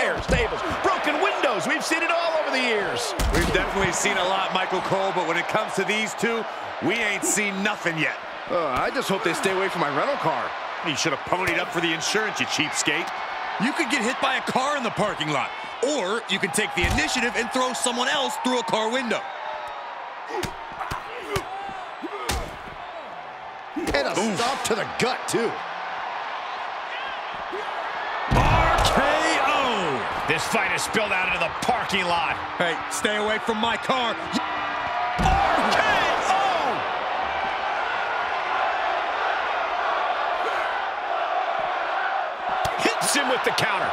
tires, tables, broken windows. We've seen it all over the years. We've definitely seen a lot, Michael Cole, but when it comes to these two, we ain't seen nothing yet. Uh, I just hope they stay away from my rental car. You should have ponied up for the insurance, you cheapskate. You could get hit by a car in the parking lot. Or you could take the initiative and throw someone else through a car window. And a Oof. stop to the gut, too. RKO! This fight has spilled out into the parking lot. Hey, stay away from my car. RKO! hits him with the counter.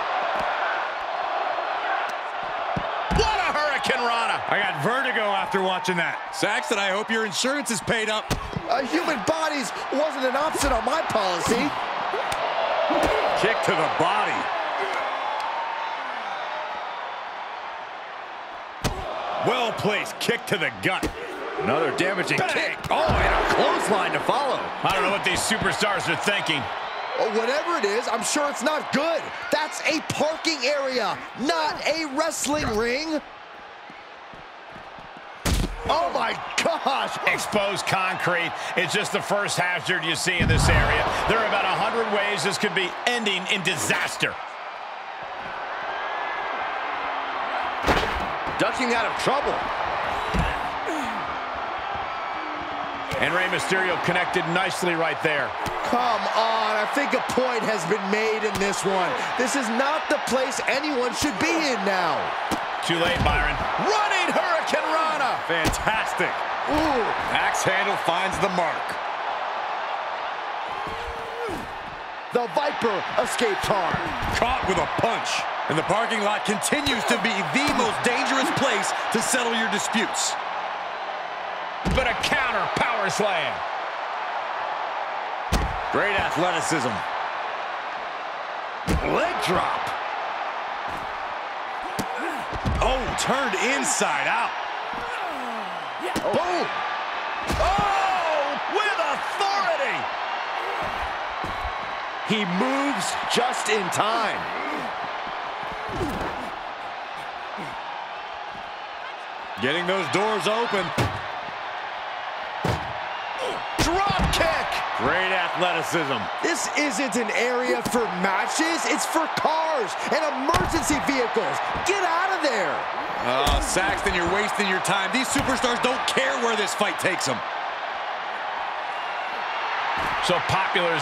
What a Hurricanrana. I got vertigo after watching that. Saxton, I hope your insurance is paid up. Uh, human bodies wasn't an option on my policy. Kick to the body. Well-placed kick to the gut. Another damaging Bang. kick. Oh, and a clothesline to follow. I don't know what these superstars are thinking. Well, whatever it is, I'm sure it's not good. That's a parking area, not a wrestling ring. Oh, my gosh. Exposed concrete. It's just the first hazard you see in this area. There are about 100 ways this could be ending in disaster. Ducking out of trouble. And Rey Mysterio connected nicely right there. Come on, I think a point has been made in this one. This is not the place anyone should be in now. Too late, Byron. Running Hurricanrana. Fantastic. Ooh. Axe handle finds the mark. The Viper escapes harm. Caught with a punch. And the parking lot continues to be the most dangerous place to settle your disputes. But a counter power slam. Great athleticism. Leg drop. Oh, turned inside out. Oh. Boom. Oh, with authority. He moves just in time. Getting those doors open. Drop kick. Great athleticism. This isn't an area for matches. It's for cars and emergency vehicles. Get out of there. Oh, Saxton, you're wasting your time. These superstars don't care where this fight takes them. So popular is